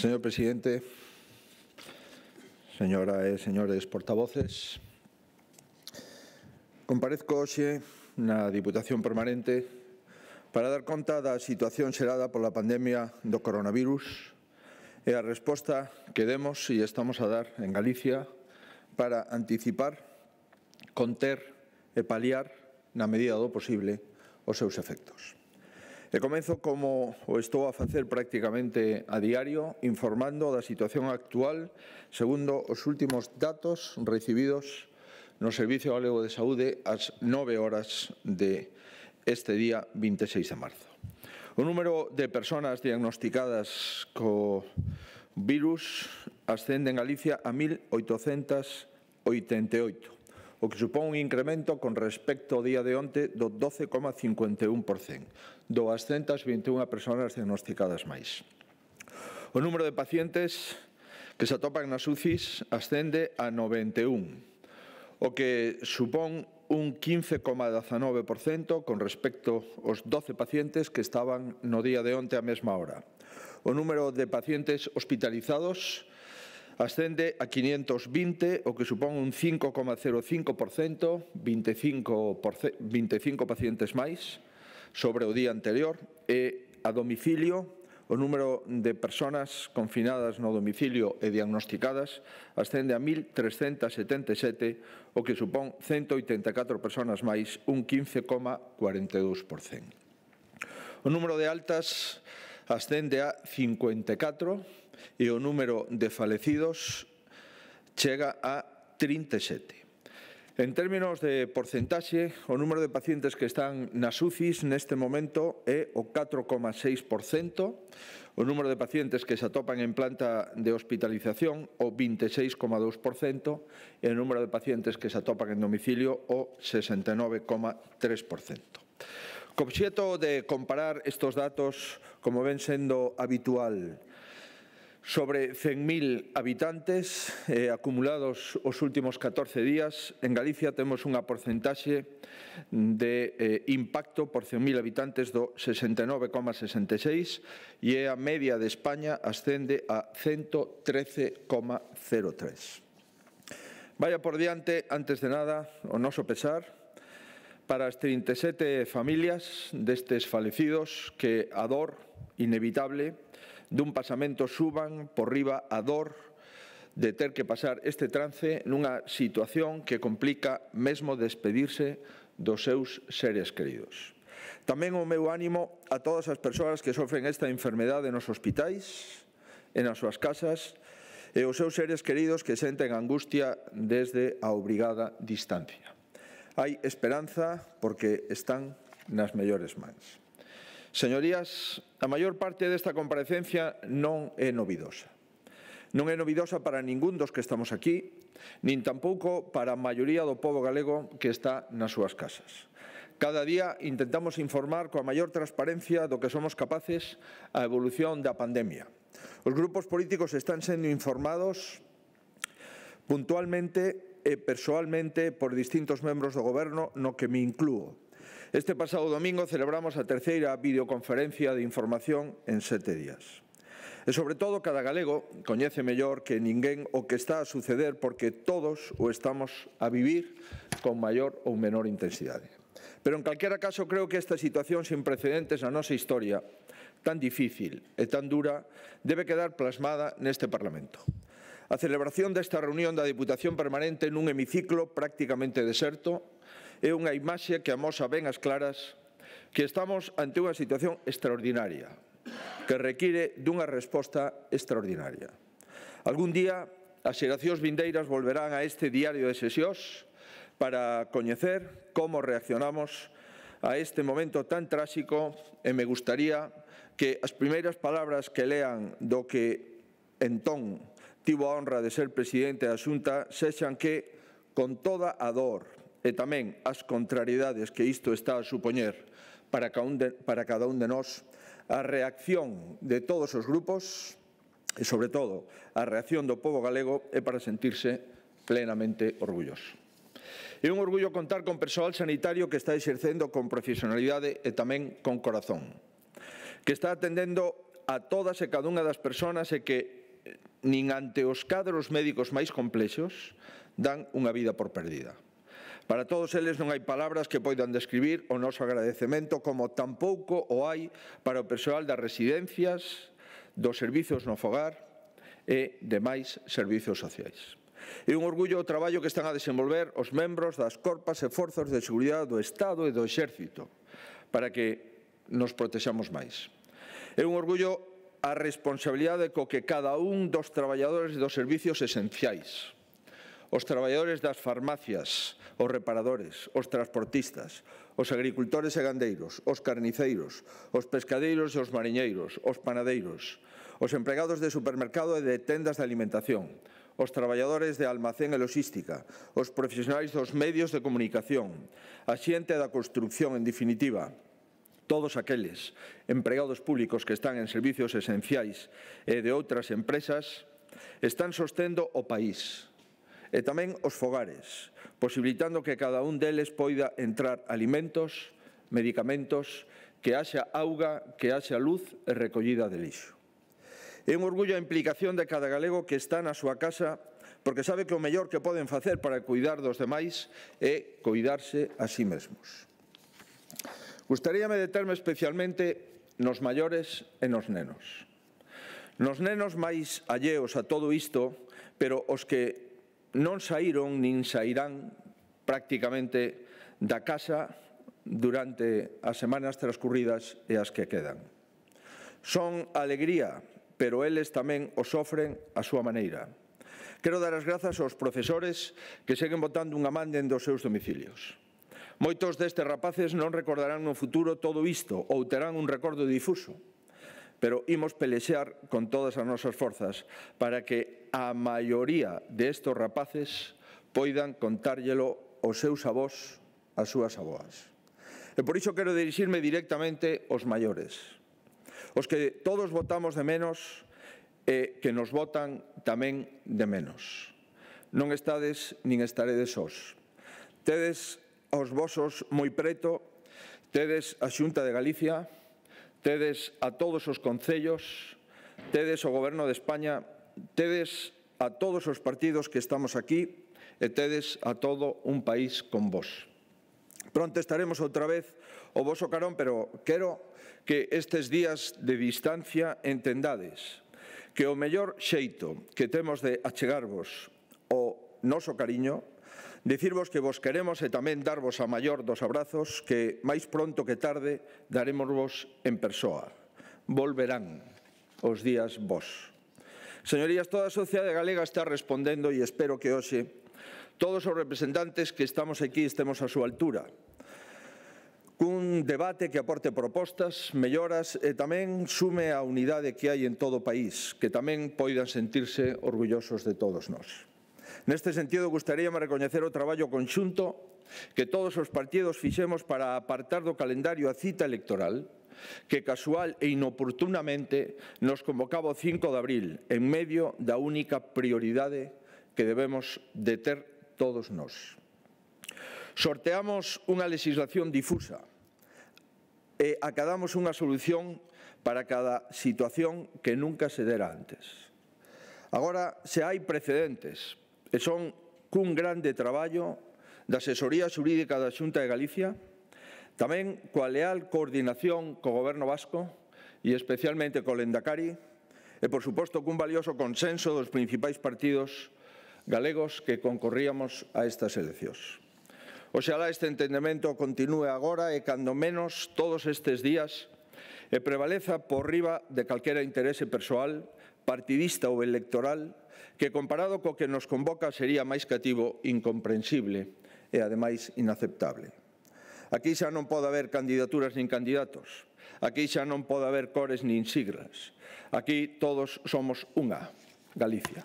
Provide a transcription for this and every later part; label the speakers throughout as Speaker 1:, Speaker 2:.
Speaker 1: Señor presidente, señora e señores portavoces, comparezco hoxe na Diputación Permanente para dar conta da situación xerada pola pandemia do coronavirus e a resposta que demos e estamos a dar en Galicia para anticipar, conter e paliar na medida do posible os seus efectos. E comezo como o estou a facer prácticamente a diario, informando da situación actual segundo os últimos datos recibidos no Servicio Galego de Saúde ás 9 horas de este día 26 de marzo. O número de persoas diagnosticadas co virus ascende en Galicia a 1.888, o que supón un incremento con respecto ao día de onte do 12,51%, 221 persoas diagnosticadas máis. O número de pacientes que se atopan nas UCIs ascende a 91, o que supón un 15,19% con respecto aos 12 pacientes que estaban no día de onte a mesma hora. O número de pacientes hospitalizados ascende a 520, o que supón un 5,05%, 25, 25 pacientes máis, sobre o día anterior e a domicilio O número de persoas confinadas no domicilio e diagnosticadas ascende a 1.377, o que supón 184 persoas máis, un 15,42%. O número de altas ascende a 54 e o número de falecidos chega a 37. En términos de porcentaxe, o número de pacientes que están nas UCIs neste momento é o 4,6%, o número de pacientes que se atopan en planta de hospitalización o 26,2% e o número de pacientes que se atopan en domicilio o 69,3%. Co obxeto de comparar estes datos, como ven sendo habitual sobre 100.000 habitantes eh, acumulados os últimos 14 días. En Galicia temos unha porcentaxe de eh, impacto por 100.000 habitantes do 69,66 e a media de España ascende a 113,03. Vaya por diante, antes de nada, o noso pesar para as 37 familias destes falecidos que a dor inevitable dun pasamento suban por riba a dor de ter que pasar este trance nunha situación que complica mesmo despedirse dos seus seres queridos. Tamén o meu ánimo a todas as persoas que sofren esta enfermedade nos hospitais, en as súas casas, e os seus seres queridos que senten angustia desde a obrigada distancia. Hai esperanza porque están nas mellores mans. Señorías, a maior parte desta comparecencia non é novidosa. Non é novidosa para ningún dos que estamos aquí, nin tampouco para a maioría do povo galego que está nas súas casas. Cada día intentamos informar coa maior transparencia do que somos capaces a evolución da pandemia. Os grupos políticos están sendo informados puntualmente e persoalmente por distintos membros do goberno no que me inclúo Este pasado domingo celebramos a terceira videoconferencia de información en sete días. E, sobre todo, cada galego coñece mellor que ninguén o que está a suceder porque todos o estamos a vivir con maior ou menor intensidade. Pero, en calquera caso, creo que esta situación sin precedentes na nosa historia tan difícil e tan dura debe quedar plasmada neste Parlamento. A celebración desta reunión da Diputación Permanente nun hemiciclo prácticamente deserto é unha imaxe que amosa ben as claras que estamos ante unha situación extraordinaria que require dunha resposta extraordinaria. Algún día as xeracións vindeiras volverán a este diario de sesións para coñecer como reaccionamos a este momento tan tráxico e me gustaría que as primeiras palabras que lean do que entón tivo a honra de ser presidente da Xunta sexan que, con toda a dor, e tamén as contrariedades que isto está a supoñer para cada un de nós, a reacción de todos os grupos e, sobre todo, a reacción do povo galego é para sentirse plenamente orgulloso. É un orgullo contar con persoal sanitario que está exercendo con profesionalidade e tamén con corazón, que está atendendo a todas e cada unha das persoas e que nin ante os cadros médicos máis complexos dan unha vida por perdida. Para todos eles non hai palabras que poidan describir o noso agradecemento como tampouco o hai para o persoal das residencias, dos servizos no fogar e demais servizos sociais. É un orgullo o traballo que están a desenvolver os membros das corpas e forzas de seguridade do Estado e do Exército para que nos protexamos máis. É un orgullo a responsabilidade co que cada un dos traballadores dos servicios esenciais os traballadores das farmacias, os reparadores, os transportistas, os agricultores e gandeiros, os carniceiros, os pescadeiros e os mariñeiros, os panadeiros, os empregados de supermercado e de tendas de alimentación, os traballadores de almacén e logística, os profesionais dos medios de comunicación, a xente da construcción, en definitiva, todos aqueles empregados públicos que están en servicios esenciais e de outras empresas, están sostendo o país e tamén os fogares, posibilitando que cada un deles poida entrar alimentos, medicamentos, que haxa auga, que haxa luz e recollida de lixo. É un orgullo a implicación de cada galego que está na súa casa porque sabe que o mellor que poden facer para cuidar dos demais é cuidarse a sí mesmos. Gustaríame determe especialmente nos maiores e nos nenos. Nos nenos máis alleos a todo isto, pero os que non saíron nin sairán prácticamente da casa durante as semanas transcurridas e as que quedan. Son alegría, pero eles tamén o sofren a súa maneira. Quero dar as grazas aos profesores que seguen botando unha man dentro dos seus domicilios. Moitos destes rapaces non recordarán no futuro todo isto ou terán un recordo difuso, pero imos pelexear con todas as nosas forzas para que a maioría de rapaces poidan contárllelo aos seus avós, as súas avoas. E por iso quero dirixirme directamente aos maiores, os que todos votamos de menos e que nos votan tamén de menos. Non estades nin estaredes sós. Tedes aos vosos moi preto, tedes a Xunta de Galicia, tedes a todos os concellos, tedes o Goberno de España, tedes a todos os partidos que estamos aquí e tedes a todo un país con vos. Pronto estaremos outra vez o vosso carón, pero quero que estes días de distancia entendades que o mellor xeito que temos de achegarvos o noso cariño Dicirvos que vos queremos e tamén darvos a maior dos abrazos que máis pronto que tarde daremosvos en persoa. Volverán os días vos. Señorías, toda a sociedade galega está respondendo e espero que hoxe todos os representantes que estamos aquí estemos a súa altura. Cun debate que aporte propostas, melloras e tamén sume a unidade que hai en todo o país, que tamén poidan sentirse orgullosos de todos nós. Neste sentido, gustaríame recoñecer o traballo conxunto que todos os partidos fixemos para apartar do calendario a cita electoral que casual e inoportunamente nos convocaba o 5 de abril en medio da única prioridade que debemos de ter todos nós. Sorteamos unha legislación difusa e acadamos unha solución para cada situación que nunca se dera antes. Agora, se hai precedentes e son cun grande traballo da asesoría xurídica da Xunta de Galicia, tamén coa leal coordinación co Goberno Vasco e especialmente co Lendakari, e, por suposto, cun valioso consenso dos principais partidos galegos que concorríamos a estas eleccións. Oxalá este entendemento continúe agora e, cando menos, todos estes días e prevaleza por riba de calquera interese persoal, partidista ou electoral que comparado co que nos convoca sería máis cativo incomprensible e ademais inaceptable. Aquí xa non pode haber candidaturas nin candidatos. Aquí xa non pode haber cores nin siglas. Aquí todos somos unha, Galicia.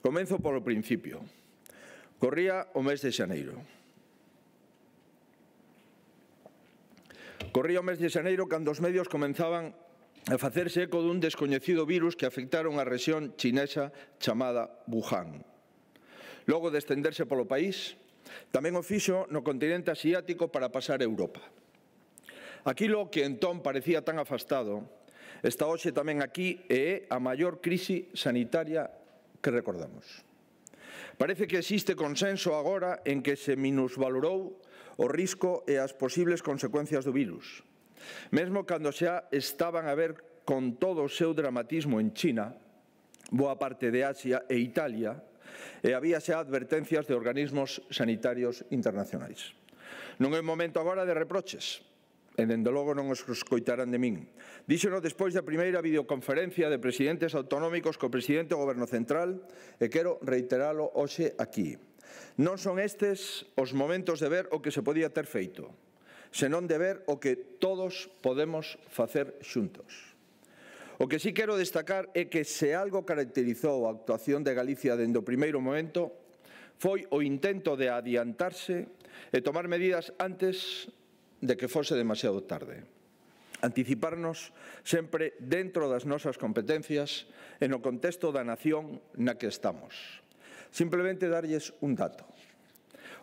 Speaker 1: Comenzo polo principio. Corría o mes de xaneiro. Corría o mes de xaneiro cando os medios comenzaban a facerse eco dun descoñecido virus que afectaron a rexión chinesa chamada Wuhan. Logo de estenderse polo país, tamén o fixo no continente asiático para pasar a Europa. Aquilo que entón parecía tan afastado, está hoxe tamén aquí e é a maior crise sanitaria que recordamos. Parece que existe consenso agora en que se minusvalorou o risco e as posibles consecuencias do virus, Mesmo cando xa estaban a ver con todo o seu dramatismo en China, boa parte de Asia e Italia, e había xa advertencias de organismos sanitarios internacionais. Non é momento agora de reproches, e dende logo non os escoitarán de min. Díxono despois da primeira videoconferencia de presidentes autonómicos co presidente do Goberno Central e quero reiteralo hoxe aquí. Non son estes os momentos de ver o que se podía ter feito senón de ver o que todos podemos facer xuntos. O que sí quero destacar é que se algo caracterizou a actuación de Galicia dende o primeiro momento foi o intento de adiantarse e tomar medidas antes de que fose demasiado tarde. Anticiparnos sempre dentro das nosas competencias e no contexto da nación na que estamos. Simplemente darlles un dato.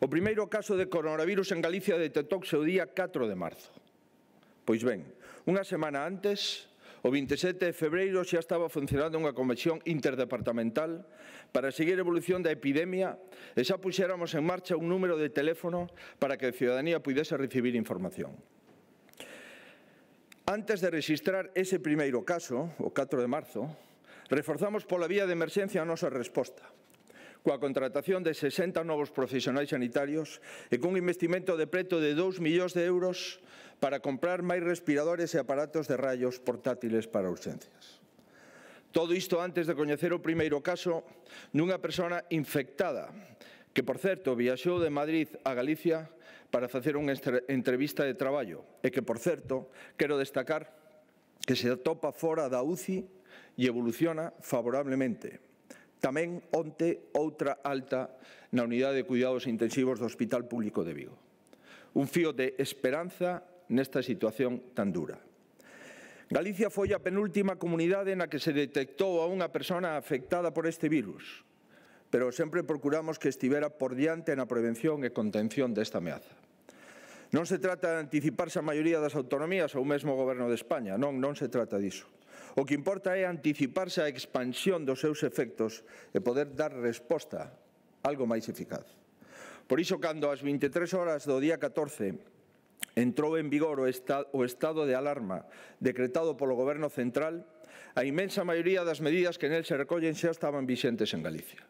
Speaker 1: O primeiro caso de coronavirus en Galicia detectouse o día 4 de marzo. Pois ben, unha semana antes, O 27 de febreiro xa estaba funcionando unha comisión interdepartamental para seguir a evolución da epidemia e xa puxéramos en marcha un número de teléfono para que a ciudadanía pudese recibir información. Antes de registrar ese primeiro caso, o 4 de marzo, reforzamos pola vía de emerxencia a nosa resposta coa contratación de 60 novos profesionais sanitarios e cun investimento de preto de 2 millóns de euros para comprar máis respiradores e aparatos de rayos portátiles para urgencias. Todo isto antes de coñecer o primeiro caso dunha persona infectada que, por certo, viaxou de Madrid a Galicia para facer unha entrevista de traballo e que, por certo, quero destacar que se atopa fora da UCI e evoluciona favorablemente. Tamén onte outra alta na unidade de cuidados intensivos do Hospital Público de Vigo. Un fío de esperanza nesta situación tan dura. Galicia foi a penúltima comunidade na que se detectou a unha persona afectada por este virus, pero sempre procuramos que estivera por diante na prevención e contención desta ameaza. Non se trata de anticiparse a maioría das autonomías ou mesmo o goberno de España, non, non se trata diso. O que importa é anticiparse á expansión dos seus efectos e poder dar resposta algo máis eficaz. Por iso, cando ás 23 horas do día 14 entrou en vigor o, esta, o estado de alarma decretado polo Goberno Central, a inmensa maioría das medidas que nel se recollen xa estaban vixentes en Galicia.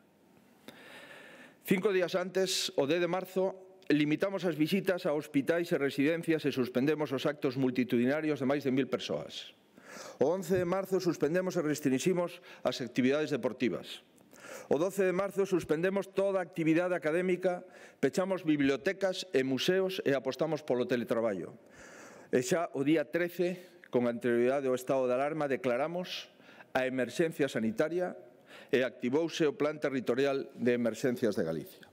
Speaker 1: Cinco días antes, o 10 de marzo, limitamos as visitas a hospitais e residencias e suspendemos os actos multitudinarios de máis de mil persoas. O 11 de marzo suspendemos e restringimos as actividades deportivas. O 12 de marzo suspendemos toda a actividade académica, pechamos bibliotecas e museos e apostamos polo teletraballo. E xa o día 13, con anterioridade ao estado de alarma, declaramos a emerxencia sanitaria e activouse o Plan Territorial de Emerxencias de Galicia.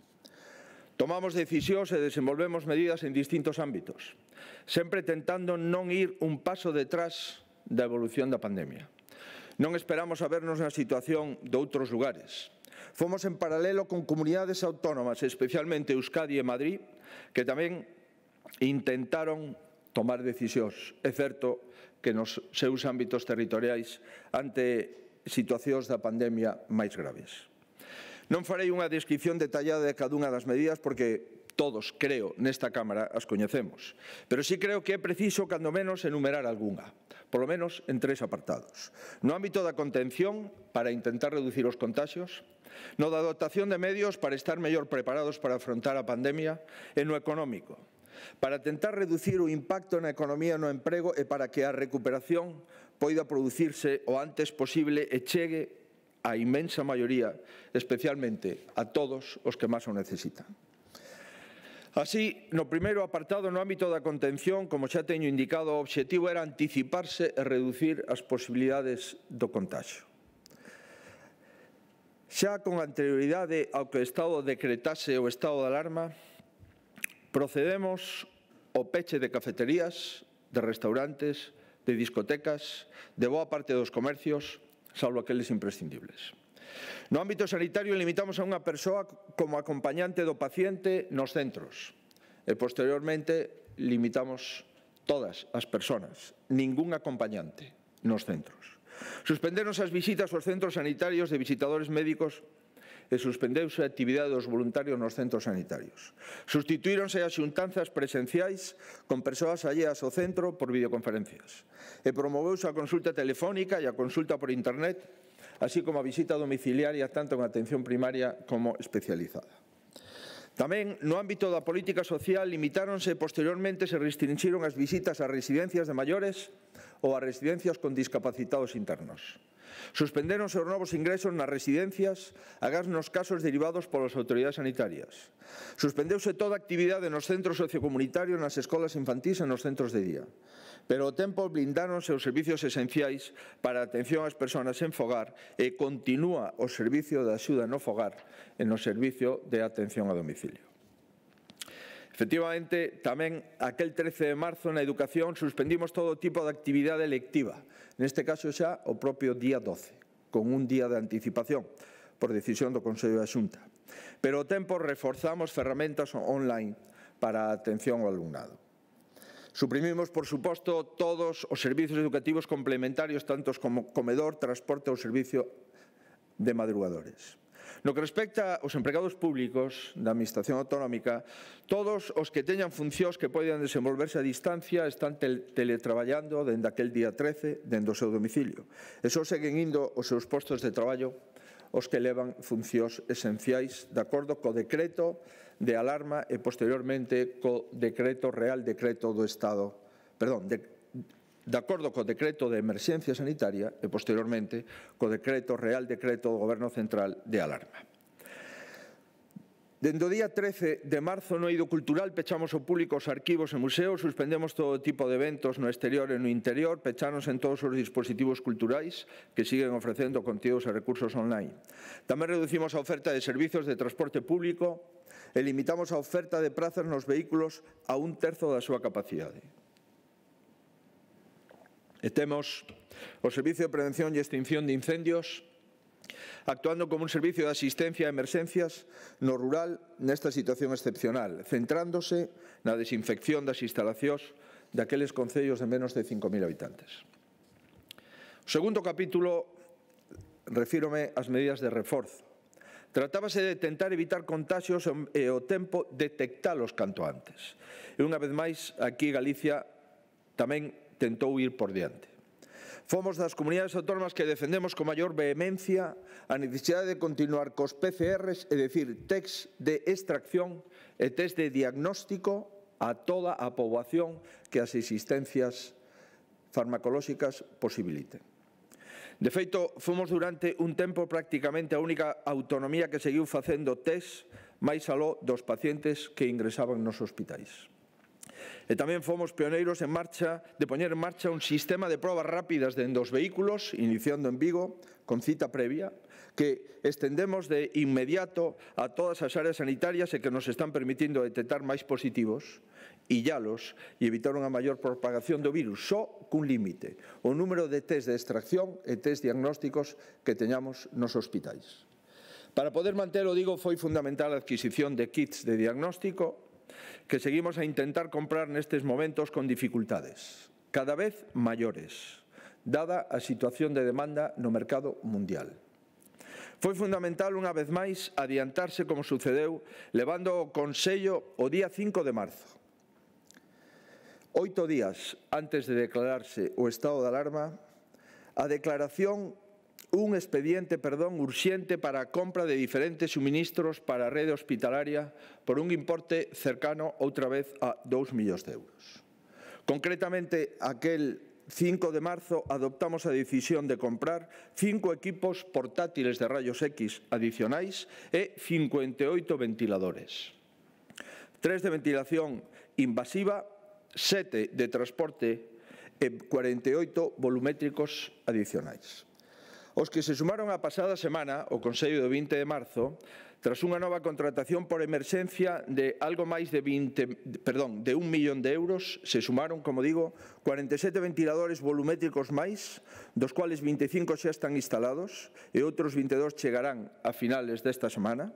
Speaker 1: Tomamos decisións e desenvolvemos medidas en distintos ámbitos, sempre tentando non ir un paso detrás da evolución da pandemia. Non esperamos a vernos na situación de outros lugares. Fomos en paralelo con comunidades autónomas, especialmente Euskadi e Madrid, que tamén intentaron tomar decisións. É certo que nos seus ámbitos territoriais ante situacións da pandemia máis graves. Non farei unha descripción detallada de cada unha das medidas porque Todos, creo, nesta Cámara as coñecemos. Pero sí creo que é preciso, cando menos, enumerar algunha, polo menos en tres apartados. No ámbito da contención, para intentar reducir os contagios, no da dotación de medios para estar mellor preparados para afrontar a pandemia, e no económico, para tentar reducir o impacto na economía e no emprego e para que a recuperación poida producirse o antes posible e chegue á inmensa maioría, especialmente a todos os que máis o necesitan. Así, no primeiro apartado no ámbito da contención, como xa teño indicado, o obxectivo era anticiparse e reducir as posibilidades do contagio. Xa con anterioridade ao que o Estado decretase o estado de alarma, procedemos ao peche de cafeterías, de restaurantes, de discotecas, de boa parte dos comercios, salvo aqueles imprescindibles. No ámbito sanitario limitamos a unha persoa como acompañante do paciente nos centros e posteriormente limitamos todas as persoas, ningún acompañante nos centros. Suspendernos as visitas aos centros sanitarios de visitadores médicos e suspendeuse a actividade dos voluntarios nos centros sanitarios. Sustituíronse as xuntanzas presenciais con persoas alleas ao centro por videoconferencias e promoveuse a consulta telefónica e a consulta por internet así como a visita domiciliaria tanto en atención primaria como especializada. Tamén no ámbito da política social limitáronse e posteriormente se restringiron as visitas a residencias de maiores ou a residencias con discapacitados internos. Suspenderonse os novos ingresos nas residencias agás nos casos derivados polas autoridades sanitarias. Suspendeuse toda a actividade nos centros sociocomunitarios, nas escolas infantís e nos centros de día pero o tempo blindaronse os servicios esenciais para a atención ás persoas en fogar e continúa o servicio de axuda no fogar e no servicio de atención a domicilio. Efectivamente, tamén aquel 13 de marzo na educación suspendimos todo tipo de actividade electiva, neste caso xa o propio día 12, con un día de anticipación, por decisión do Consello da Xunta. Pero o tempo reforzamos ferramentas online para a atención ao alumnado. Suprimimos, por suposto, todos os servizos educativos complementarios, tantos como comedor, transporte ou servicio de madrugadores. No que respecta aos empregados públicos da Administración Autonómica, todos os que teñan funcións que poidan desenvolverse a distancia están tel teletraballando dende aquel día 13 dende o seu domicilio. E só seguen indo os seus postos de traballo os que levan funcións esenciais de acordo co decreto de alarma e posteriormente co decreto real decreto do Estado, perdón, de, de acordo co decreto de emerxencia sanitaria e posteriormente co decreto real decreto do Goberno Central de alarma. Dende o día 13 de marzo no eido cultural pechamos o público os arquivos e museos, suspendemos todo tipo de eventos no exterior e no interior, pechanos en todos os dispositivos culturais que siguen ofrecendo contidos e recursos online. Tamén reducimos a oferta de servizos de transporte público, e limitamos a oferta de prazas nos vehículos a un terzo da súa capacidade. E temos o Servicio de Prevención e Extinción de Incendios actuando como un servicio de asistencia a emerxencias no rural nesta situación excepcional, centrándose na desinfección das instalacións daqueles concellos de menos de 5.000 habitantes. O segundo capítulo refírome ás medidas de reforzo Tratábase de tentar evitar contagios mm, e o tempo detectalos canto antes. E unha vez máis, aquí Galicia tamén tentou ir por diante. Fomos das comunidades autónomas que defendemos con maior vehemencia a necesidade de continuar cos PCRs, é dicir, test de extracción e test de diagnóstico a toda a poboación que as existencias farmacolóxicas posibiliten. De feito, fomos durante un tempo prácticamente a única autonomía que seguiu facendo test máis aló dos pacientes que ingresaban nos hospitais. E tamén fomos pioneiros en marcha de poñer en marcha un sistema de probas rápidas dende os vehículos, iniciando en Vigo, con cita previa, que estendemos de inmediato a todas as áreas sanitarias e que nos están permitindo detectar máis positivos illalos e evitaron a maior propagación do virus, só cun límite, o número de test de extracción e test diagnósticos que teñamos nos hospitais. Para poder mantelo, digo, foi fundamental a adquisición de kits de diagnóstico que seguimos a intentar comprar nestes momentos con dificultades, cada vez maiores, dada a situación de demanda no mercado mundial. Foi fundamental unha vez máis adiantarse como sucedeu levando o Consello o día 5 de marzo Oito días antes de declararse o estado de alarma, a declaración un expediente, perdón, urxente para a compra de diferentes suministros para a rede hospitalaria por un importe cercano outra vez a 2 millóns de euros. Concretamente, aquel 5 de marzo adoptamos a decisión de comprar cinco equipos portátiles de rayos X adicionais e 58 ventiladores. Tres de ventilación invasiva sete de transporte e 48 volumétricos adicionais. Os que se sumaron a pasada semana, o Consello do 20 de marzo, tras unha nova contratación por emerxencia de algo máis de 20, perdón, de un millón de euros, se sumaron, como digo, 47 ventiladores volumétricos máis, dos cuales 25 xa están instalados e outros 22 chegarán a finales desta semana.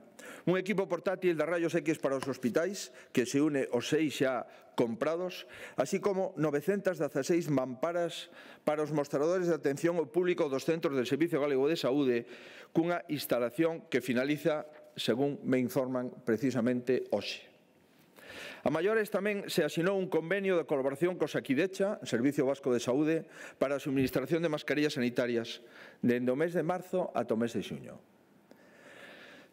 Speaker 1: Un equipo portátil de rayos X para os hospitais, que se une aos seis xa comprados, así como 916 mamparas para os mostradores de atención ao público dos centros del Servicio Galego de Saúde, cunha instalación que finaliza según me informan precisamente hoxe. A maiores tamén se asinou un convenio de colaboración co Saquidecha, Servicio Vasco de Saúde, para a suministración de mascarillas sanitarias dende o mes de marzo ata o mes de xuño.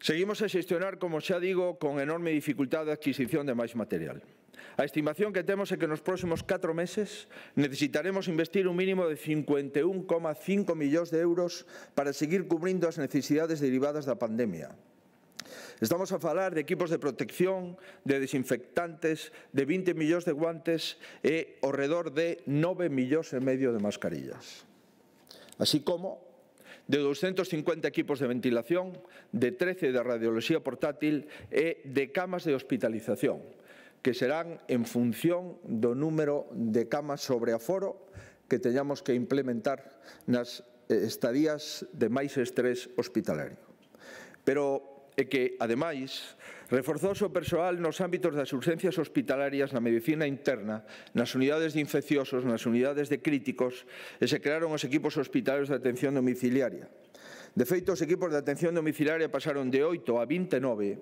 Speaker 1: Seguimos a xestionar, como xa digo, con enorme dificultade a adquisición de máis material. A estimación que temos é que nos próximos 4 meses necesitaremos investir un mínimo de 51,5 millóns de euros para seguir cubrindo as necesidades derivadas da pandemia Estamos a falar de equipos de protección, de desinfectantes, de 20 millóns de guantes e ao redor de 9 millóns e medio de mascarillas. Así como de 250 equipos de ventilación, de 13 de radioloxía portátil e de camas de hospitalización, que serán en función do número de camas sobre aforo que teñamos que implementar nas eh, estadías de máis estrés hospitalario. Pero e que, ademais, reforzouse o persoal nos ámbitos das urxencias hospitalarias na medicina interna, nas unidades de infecciosos, nas unidades de críticos e se crearon os equipos hospitalarios de atención domiciliaria. De feito, os equipos de atención domiciliaria pasaron de 8 a 29,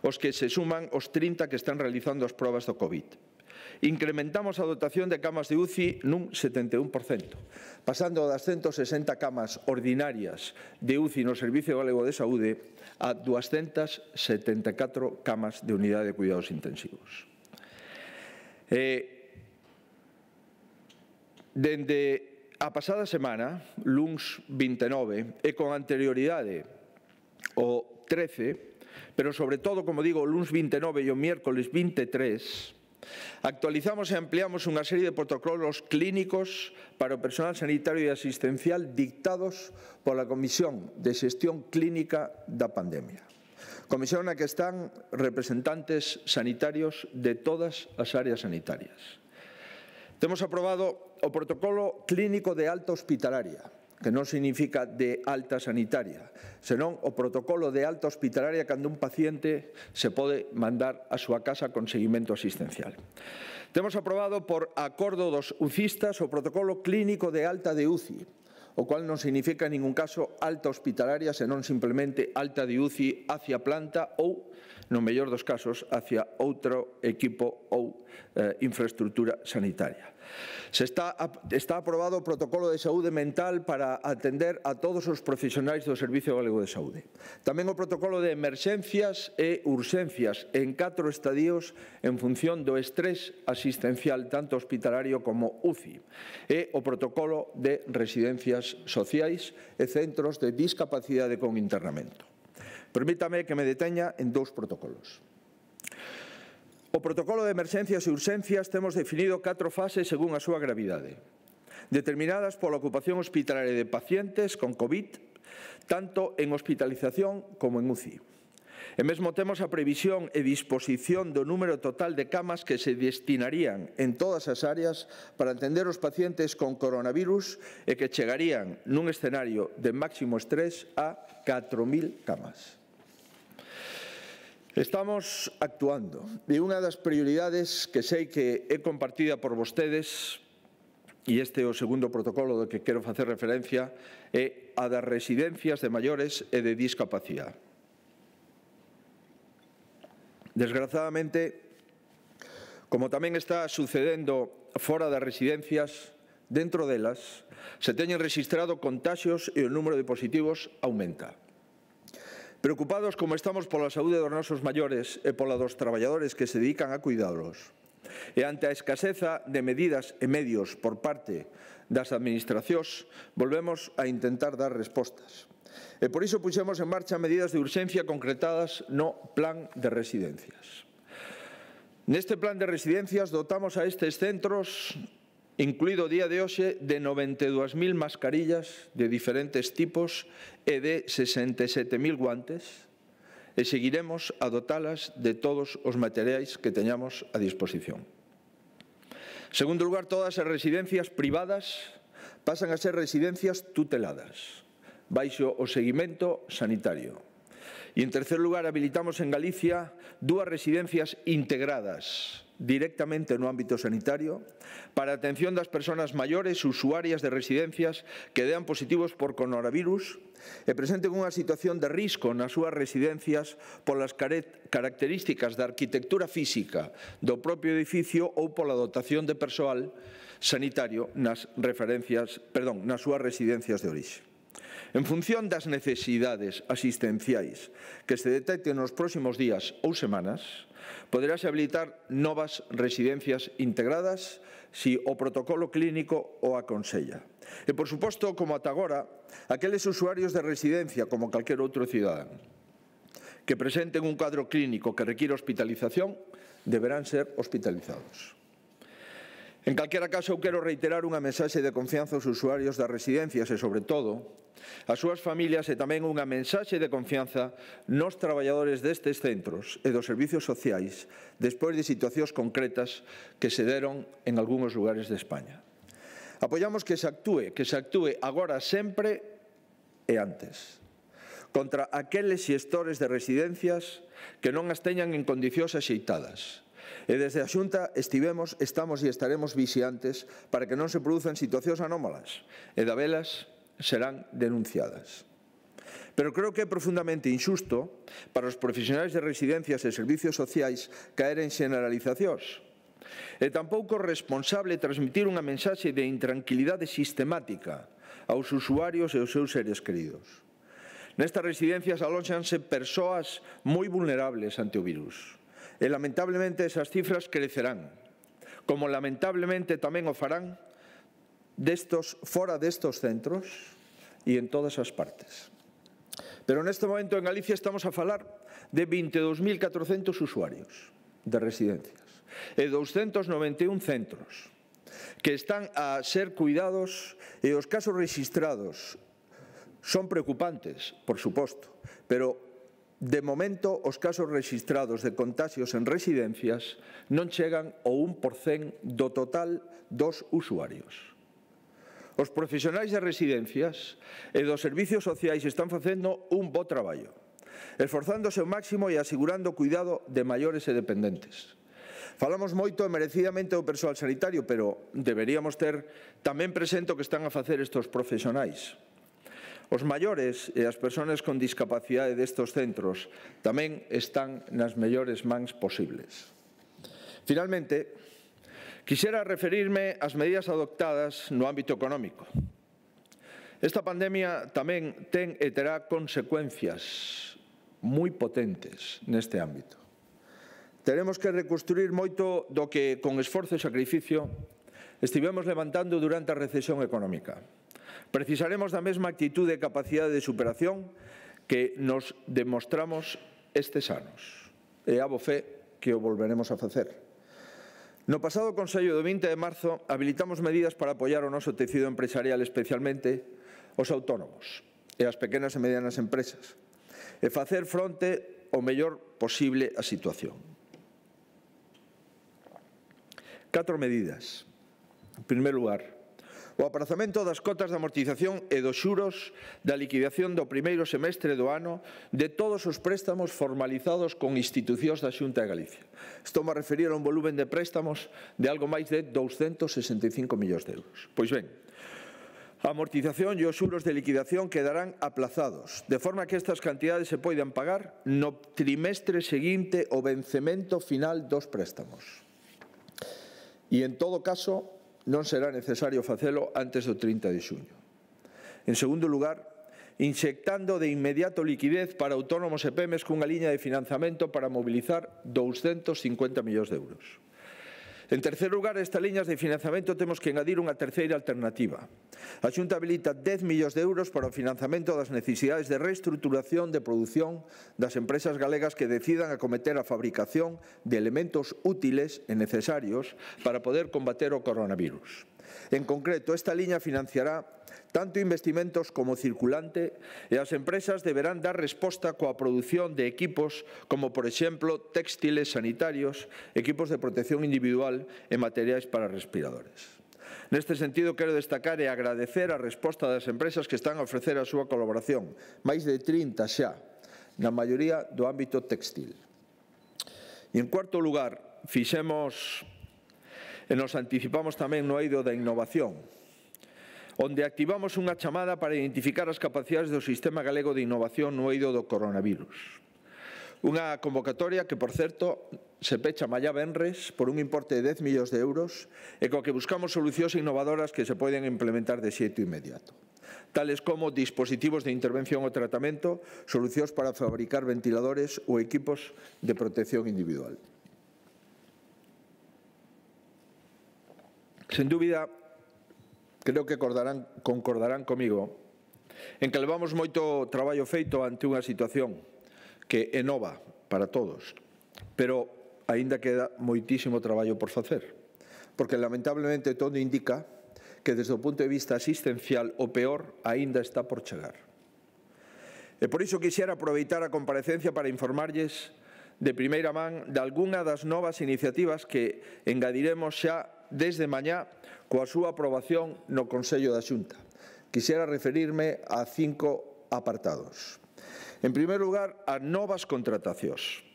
Speaker 1: os que se suman os 30 que están realizando as probas do COVID. Incrementamos a dotación de camas de UCI nun 71%, pasando das 160 camas ordinarias de UCI no Servicio Galego de Saúde a 274 camas de unidade de cuidados intensivos. Eh, dende a pasada semana, luns 29, e con anterioridade o 13, pero sobre todo, como digo, o luns 29 e o miércoles 23, Actualizamos e ampliamos unha serie de protocolos clínicos para o personal sanitario e asistencial dictados pola Comisión de Xestión Clínica da Pandemia. Comisión na que están representantes sanitarios de todas as áreas sanitarias. Temos aprobado o protocolo clínico de alta hospitalaria, que non significa de alta sanitaria, senón o protocolo de alta hospitalaria cando un paciente se pode mandar a súa casa con seguimento asistencial. Temos aprobado por acordo dos UCIstas o protocolo clínico de alta de UCI, o cual non significa en ningún caso alta hospitalaria, senón simplemente alta de UCI hacia planta ou no mellor dos casos, hacia outro equipo ou eh, infraestructura sanitaria. Se está, está aprobado o protocolo de saúde mental para atender a todos os profesionais do Servicio Galego de Saúde. Tamén o protocolo de emerxencias e urxencias en catro estadios en función do estrés asistencial tanto hospitalario como UCI e o protocolo de residencias sociais e centros de discapacidade con internamento. Permítame que me deteña en dous protocolos. O protocolo de emerxencias e urxencias temos definido catro fases según a súa gravidade, determinadas pola ocupación hospitalaria de pacientes con COVID, tanto en hospitalización como en UCI. E mesmo temos a previsión e disposición do número total de camas que se destinarían en todas as áreas para atender os pacientes con coronavirus e que chegarían nun escenario de máximo estrés a 4.000 camas. Estamos actuando e unha das prioridades que sei que é compartida por vostedes e este é o segundo protocolo do que quero facer referencia é a das residencias de maiores e de discapacidade. Desgraciadamente, como tamén está sucedendo fora das residencias, dentro delas se teñen registrado contagios e o número de positivos aumenta. Preocupados como estamos pola saúde dos nosos maiores e pola dos traballadores que se dedican a cuidados, e ante a escaseza de medidas e medios por parte das administracións, volvemos a intentar dar respostas. E por iso puxemos en marcha medidas de urxencia concretadas no Plan de Residencias. Neste Plan de Residencias dotamos a estes centros incluído o día de hoxe, de 92.000 mascarillas de diferentes tipos e de 67.000 guantes, e seguiremos a dotalas de todos os materiais que teñamos a disposición. Segundo lugar, todas as residencias privadas pasan a ser residencias tuteladas, baixo o seguimento sanitario. E, en tercer lugar, habilitamos en Galicia dúas residencias integradas, directamente no ámbito sanitario, para a atención das persoas maiores usuarias de residencias que dean positivos por coronavirus e presenten unha situación de risco nas súas residencias polas características da arquitectura física do propio edificio ou pola dotación de persoal sanitario nas referencias, perdón, nas súas residencias de orixe en función das necesidades asistenciais que se detecten nos próximos días ou semanas, poderás habilitar novas residencias integradas si o protocolo clínico o aconsella. E, por suposto, como ata agora, aqueles usuarios de residencia, como calquer outro cidadán, que presenten un cuadro clínico que require hospitalización, deberán ser hospitalizados. En calquera caso, eu quero reiterar unha mensaxe de confianza aos usuarios das residencias e, sobre todo, ás súas familias e tamén unha mensaxe de confianza nos traballadores destes centros e dos servicios sociais despois de situacións concretas que se deron en algúns lugares de España. Apoiamos que se actúe, que se actúe agora sempre e antes contra aqueles xestores de residencias que non as teñan en condicións axeitadas E desde a Xunta estivemos, estamos e estaremos vixiantes para que non se produzan situacións anómalas e dabelas serán denunciadas. Pero creo que é profundamente injusto para os profesionais de residencias e servicios sociais caer en generalizacións. E tampouco responsable transmitir unha mensaxe de intranquilidade sistemática aos usuarios e aos seus seres queridos. Nestas residencias alóxanse persoas moi vulnerables ante o virus E lamentablemente esas cifras crecerán, como lamentablemente tamén o farán destos, fora destos centros e en todas as partes. Pero neste momento en Galicia estamos a falar de 22.400 usuarios de residencias e 291 centros que están a ser cuidados e os casos registrados son preocupantes, por suposto, pero De momento, os casos registrados de contagios en residencias non chegan ao 1% do total dos usuarios. Os profesionais de residencias e dos servicios sociais están facendo un bo traballo, esforzándose ao máximo e asegurando o cuidado de maiores e dependentes. Falamos moito e merecidamente do persoal sanitario, pero deberíamos ter tamén presente o que están a facer estes profesionais. Os maiores e as persoas con discapacidade destos centros tamén están nas mellores mans posibles. Finalmente, quixera referirme ás medidas adoptadas no ámbito económico. Esta pandemia tamén ten e terá consecuencias moi potentes neste ámbito. Teremos que reconstruir moito do que, con esforzo e sacrificio, estivemos levantando durante a recesión económica. Precisaremos da mesma actitude e capacidade de superación que nos demostramos estes anos. E a bofé que o volveremos a facer. No pasado Consello do 20 de marzo habilitamos medidas para apoiar o noso tecido empresarial especialmente os autónomos e as pequenas e medianas empresas e facer fronte o mellor posible a situación. Catro medidas. En primer lugar, O aprazamento das cotas de amortización e dos xuros da liquidación do primeiro semestre do ano de todos os préstamos formalizados con institucións da Xunta de Galicia. Estou a referir a un volumen de préstamos de algo máis de 265 millóns de euros. Pois ben, A amortización e os xuros de liquidación quedarán aplazados, de forma que estas cantidades se poidan pagar no trimestre seguinte o vencemento final dos préstamos. E, en todo caso, non será necesario facelo antes do 30 de xuño. En segundo lugar, inxectando de inmediato liquidez para autónomos e PEMES cunha liña de financiamento para mobilizar 250 millóns de euros. En terceiro lugar, a estas liñas de financiamento temos que engadir unha terceira alternativa. A Xunta habilita 10 millóns de euros para o financiamento das necesidades de reestruturación de produción das empresas galegas que decidan acometer a fabricación de elementos útiles e necesarios para poder combater o coronavirus. En concreto, esta liña financiará tanto investimentos como circulante, e as empresas deberán dar resposta coa produción de equipos como, por exemplo, textiles sanitarios, equipos de protección individual e materiais para respiradores. Neste sentido, quero destacar e agradecer a resposta das empresas que están a ofrecer a súa colaboración, máis de 30 xa, na maioría do ámbito textil. E, en cuarto lugar, fixemos e nos anticipamos tamén no eido da innovación, onde activamos unha chamada para identificar as capacidades do Sistema Galego de Innovación no eido do coronavirus. Unha convocatoria que, por certo, se pecha malla Benres por un importe de 10 millóns de euros e coa que buscamos solucións innovadoras que se poden implementar de xeito inmediato. Tales como dispositivos de intervención ou tratamento, solucións para fabricar ventiladores ou equipos de protección individual. Sen dúbida, creo que acordarán, concordarán comigo en que levamos moito traballo feito ante unha situación que é nova para todos, pero aínda queda moitísimo traballo por facer, porque lamentablemente todo indica que desde o punto de vista asistencial o peor aínda está por chegar. E por iso quixera aproveitar a comparecencia para informarlles de primeira man de algunha das novas iniciativas que engadiremos xa desde mañá coa súa aprobación no Consello da Xunta. Quixera referirme a cinco apartados. En primer lugar, a novas contratacións.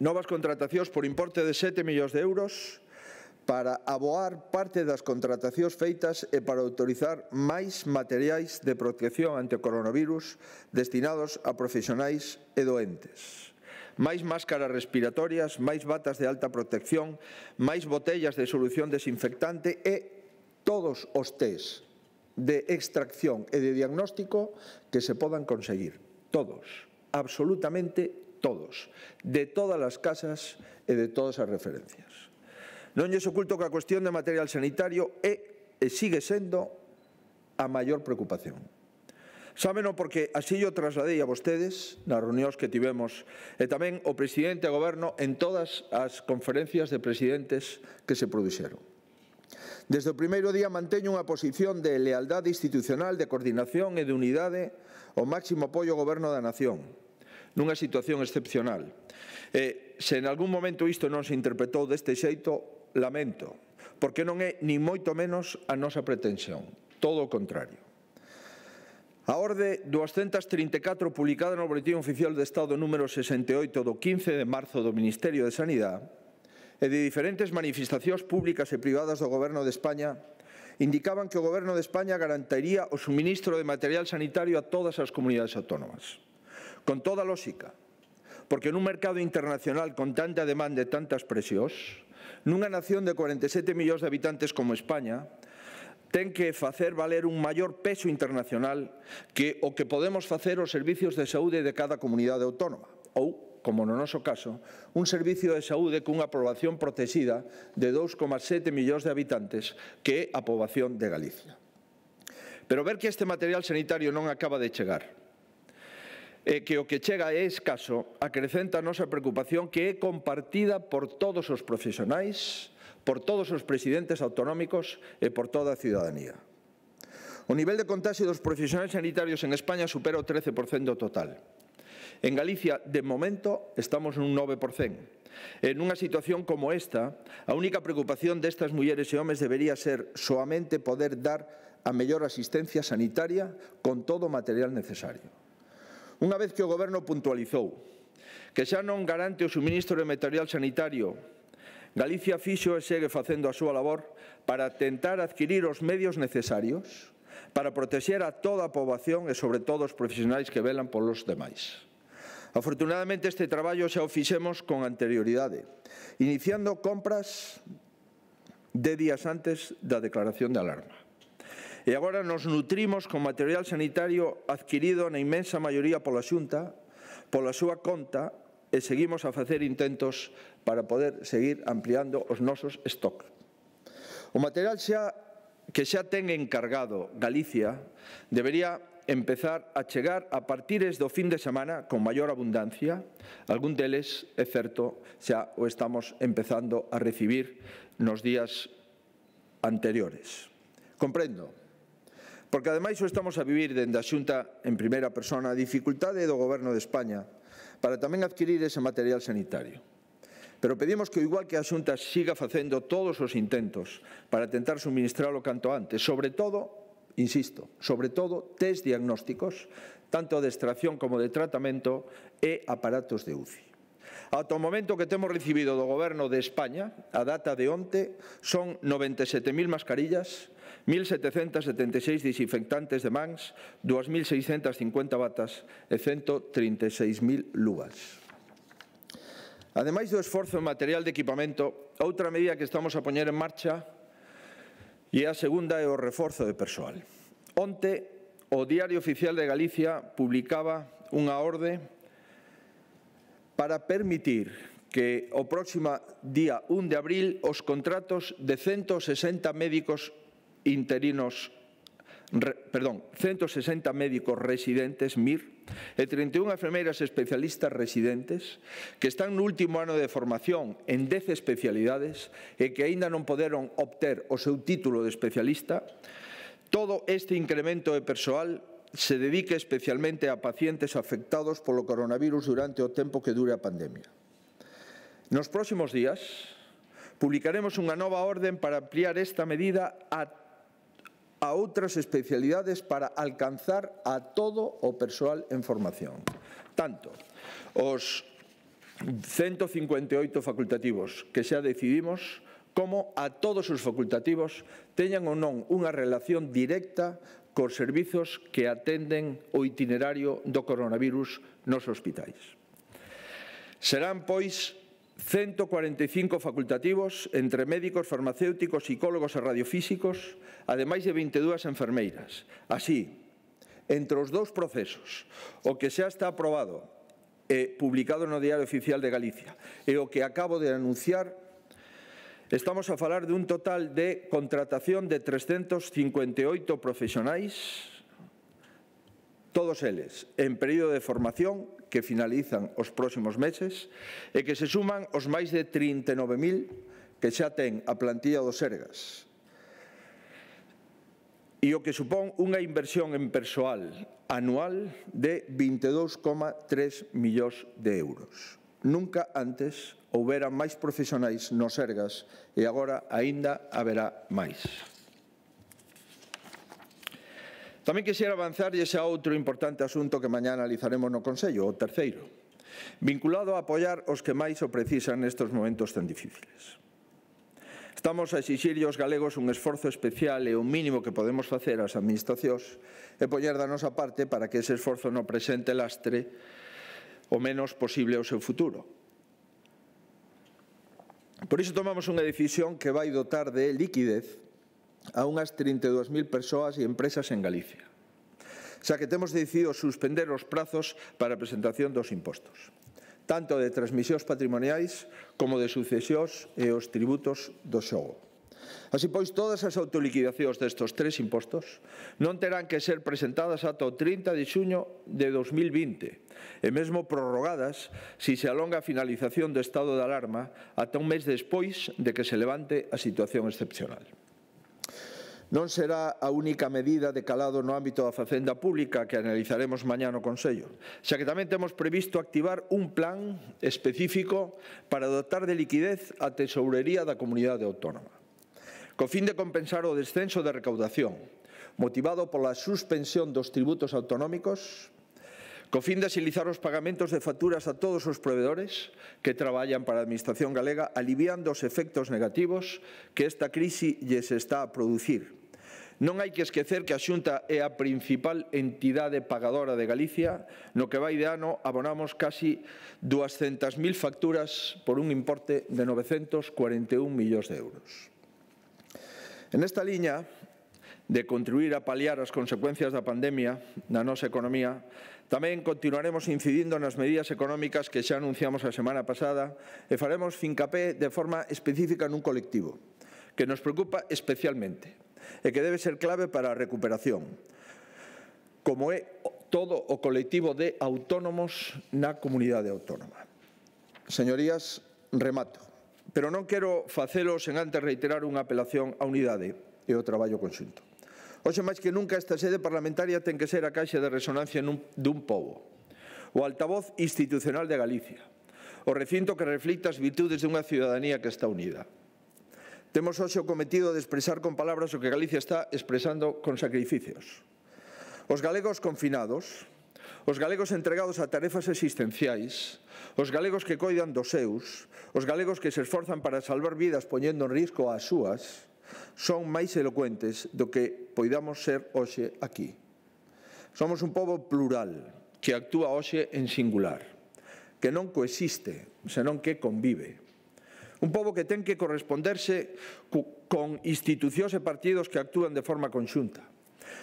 Speaker 1: Novas contratacións por importe de 7 millóns de euros para aboar parte das contratacións feitas e para autorizar máis materiais de protección ante o coronavirus destinados a profesionais e doentes máis máscaras respiratorias, máis batas de alta protección, máis botellas de solución desinfectante e todos os test de extracción e de diagnóstico que se podan conseguir. Todos, absolutamente todos, de todas as casas e de todas as referencias. Non lles oculto que a cuestión de material sanitario é e sigue sendo a maior preocupación. Sámeno porque así yo trasladei a vostedes nas reunións que tivemos e tamén o presidente do goberno en todas as conferencias de presidentes que se produxeron. Desde o primeiro día manteño unha posición de lealdade institucional, de coordinación e de unidade ao máximo apoio ao goberno da nación, nunha situación excepcional. E, se en algún momento isto non se interpretou deste xeito, lamento, porque non é ni moito menos a nosa pretensión, todo o contrario. A orde 234 publicada no Boletín Oficial de Estado número 68 do 15 de marzo do Ministerio de Sanidade e de diferentes manifestacións públicas e privadas do Goberno de España indicaban que o Goberno de España garantiría o suministro de material sanitario a todas as comunidades autónomas. Con toda lógica, porque nun mercado internacional con tanta demanda e tantas presións, nunha nación de 47 millóns de habitantes como España, ten que facer valer un maior peso internacional que o que podemos facer os servicios de saúde de cada comunidade autónoma ou como no noso caso, un servicio de saúde cunha aprobación protexida de 2,7 millóns de habitantes que é a poboación de Galicia. Pero ver que este material sanitario non acaba de chegar e que o que chega é escaso acrecenta a nosa preocupación que é compartida por todos os profesionais por todos os presidentes autonómicos e por toda a ciudadanía. O nivel de contagio dos profesionais sanitarios en España supera o 13% total. En Galicia, de momento, estamos nun 9%. En unha situación como esta, a única preocupación destas mulleres e homes debería ser soamente poder dar a mellor asistencia sanitaria con todo o material necesario. Unha vez que o Goberno puntualizou que xa non garante o suministro de material sanitario Galicia fixo e segue facendo a súa labor para tentar adquirir os medios necesarios para protexer a toda a poboación e, sobre todo, os profesionais que velan polos demais. Afortunadamente, este traballo xa o fixemos con anterioridade, iniciando compras de días antes da declaración de alarma. E agora nos nutrimos con material sanitario adquirido na inmensa maioría pola Xunta, pola súa conta e seguimos a facer intentos para poder seguir ampliando os nosos stock. O material xa que xa ten encargado Galicia debería empezar a chegar a partires do fin de semana con maior abundancia. Algún deles, é certo, xa o estamos empezando a recibir nos días anteriores. Comprendo, porque ademais o estamos a vivir dende a xunta en primeira persona a dificultade do goberno de España para tamén adquirir ese material sanitario. Pero pedimos que, igual que a Xunta, siga facendo todos os intentos para tentar suministralo canto antes, sobre todo, insisto, sobre todo test diagnósticos, tanto de extracción como de tratamento e aparatos de UCI. Ata o momento que temos recibido do Goberno de España, a data de onte, son 97.000 mascarillas, 1.776 desinfectantes de mans, 2.650 batas e 136.000 luvas. Ademais do esforzo en material de equipamento, outra medida que estamos a poñer en marcha e a segunda é o reforzo de persoal. Onte, o Diario Oficial de Galicia publicaba unha orde para permitir que o próximo día 1 de abril os contratos de 160 médicos interinos Re, perdón, 160 médicos residentes MIR e 31 enfermeiras especialistas residentes que están no último ano de formación en 10 especialidades e que aínda non poderon obter o seu título de especialista, todo este incremento de persoal se dedica especialmente a pacientes afectados polo coronavirus durante o tempo que dure a pandemia. Nos próximos días publicaremos unha nova orden para ampliar esta medida a a outras especialidades para alcanzar a todo o persoal en formación. Tanto os 158 facultativos que xa decidimos como a todos os facultativos teñan ou non unha relación directa cos servizos que atenden o itinerario do coronavirus nos hospitais. Serán, pois, 145 facultativos entre médicos, farmacéuticos, psicólogos e radiofísicos, ademais de 22 enfermeiras. Así, entre os dous procesos, o que xa está aprobado e publicado no Diario Oficial de Galicia e o que acabo de anunciar, estamos a falar dun total de contratación de 358 profesionais, todos eles en período de formación que finalizan os próximos meses e que se suman os máis de 39.000 que xa ten a plantilla do Sergas e o que supón unha inversión en persoal anual de 22,3 millóns de euros. Nunca antes houbera máis profesionais no Sergas e agora aínda haberá máis. Tamén quixera avanzar e ese outro importante asunto que mañá analizaremos no Consello, o terceiro, vinculado a apoiar os que máis o precisan nestes momentos tan difíciles. Estamos a exixirlle aos galegos un esforzo especial e o mínimo que podemos facer ás administracións é poñer da nosa parte para que ese esforzo non presente lastre o menos posible ao seu futuro. Por iso tomamos unha decisión que vai dotar de liquidez a unhas 32.000 persoas e empresas en Galicia, xa que temos decidido suspender os prazos para a presentación dos impostos, tanto de transmisións patrimoniais como de sucesións e os tributos do xogo. Así pois, todas as autoliquidacións destes tres impostos non terán que ser presentadas ata o 30 de xuño de 2020 e mesmo prorrogadas se se alonga a finalización do estado de alarma ata un mes despois de que se levante a situación excepcional. Non será a única medida de calado no ámbito da facenda pública que analizaremos mañá no Consello, xa que tamén temos previsto activar un plan específico para dotar de liquidez a tesourería da comunidade autónoma, co fin de compensar o descenso de recaudación, motivado pola suspensión dos tributos autonómicos, co fin de asilizar os pagamentos de facturas a todos os proveedores que traballan para a Administración galega, aliviando os efectos negativos que esta crise lles está a producir, Non hai que esquecer que a Xunta é a principal entidade pagadora de Galicia. No que vai de ano abonamos casi 200.000 facturas por un importe de 941 millóns de euros. En esta liña de contribuir a paliar as consecuencias da pandemia na nosa economía, tamén continuaremos incidindo nas medidas económicas que xa anunciamos a semana pasada e faremos fincapé de forma específica nun colectivo, que nos preocupa especialmente, e que debe ser clave para a recuperación, como é todo o colectivo de autónomos na comunidade autónoma. Señorías, remato, pero non quero facelo sen antes reiterar unha apelación á unidade e ao traballo conxunto. Hoxe máis que nunca esta sede parlamentaria ten que ser a caixa de resonancia nun, dun povo, o altavoz institucional de Galicia, o recinto que reflicta as virtudes dunha ciudadanía que está unida. Temos hoxe o cometido de expresar con palabras o que Galicia está expresando con sacrificios. Os galegos confinados, os galegos entregados a tarefas existenciais, os galegos que coidan dos seus, os galegos que se esforzan para salvar vidas poñendo en risco as súas, son máis elocuentes do que poidamos ser hoxe aquí. Somos un pobo plural que actúa hoxe en singular, que non coexiste, senón que convive. Un pobo que ten que corresponderse con institucións e partidos que actúan de forma conxunta.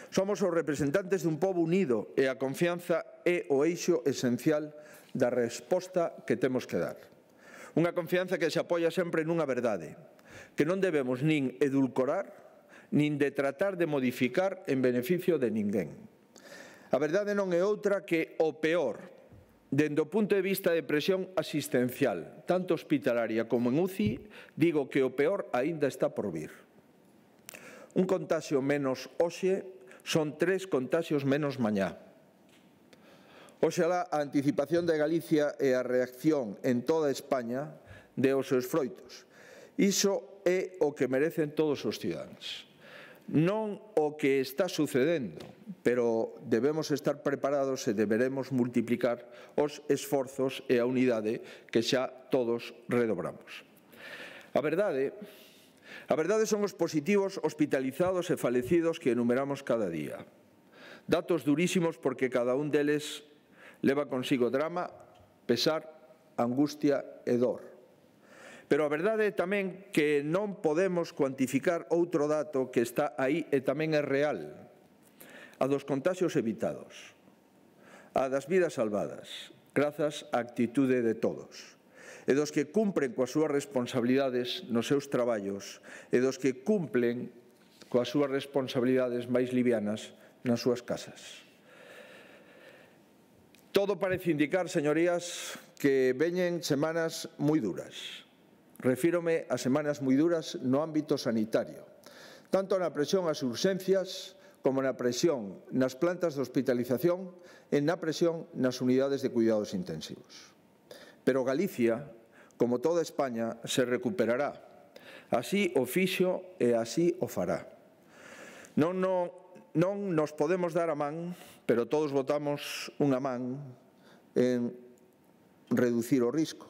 Speaker 1: Somos os representantes dun pobo unido e a confianza é o eixo esencial da resposta que temos que dar. Unha confianza que se apoia sempre nunha verdade, que non debemos nin edulcorar, nin de tratar de modificar en beneficio de ninguén. A verdade non é outra que o peor Dende o punto de vista de presión asistencial, tanto hospitalaria como en UCI, digo que o peor aínda está por vir. Un contagio menos hoxe son tres contagios menos mañá. Oxalá a anticipación de Galicia e a reacción en toda España de os seus froitos. Iso é o que merecen todos os ciudadáns non o que está sucedendo, pero debemos estar preparados e deberemos multiplicar os esforzos e a unidade que xa todos redobramos. A verdade, a verdade son os positivos hospitalizados e falecidos que enumeramos cada día. Datos durísimos porque cada un deles leva consigo drama, pesar, angustia e dor. Pero a verdade é tamén que non podemos cuantificar outro dato que está aí e tamén é real, a dos contagios evitados, a das vidas salvadas, grazas á actitude de todos, e dos que cumpren coas súas responsabilidades nos seus traballos e dos que cumplen coas súas responsabilidades máis livianas nas súas casas. Todo parece indicar, señorías, que veñen semanas moi duras. Refírome a semanas moi duras no ámbito sanitario, tanto na presión ás urxencias como na presión nas plantas de hospitalización e na presión nas unidades de cuidados intensivos. Pero Galicia, como toda España, se recuperará. Así o fixo e así o fará. Non, non, non nos podemos dar a man, pero todos votamos unha man en reducir o risco.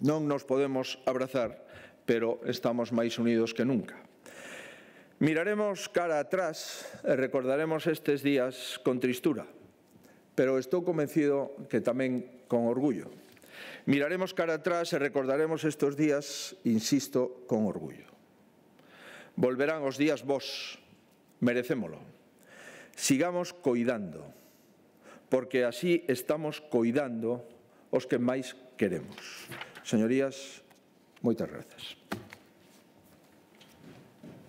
Speaker 1: Non nos podemos abrazar, pero estamos máis unidos que nunca. Miraremos cara atrás e recordaremos estes días con tristura, pero estou convencido que tamén con orgullo. Miraremos cara atrás e recordaremos estes días, insisto, con orgullo. Volverán os días vos, merecémolo. Sigamos coidando, porque así estamos coidando os que máis queremos. Señorías, moitas grazas.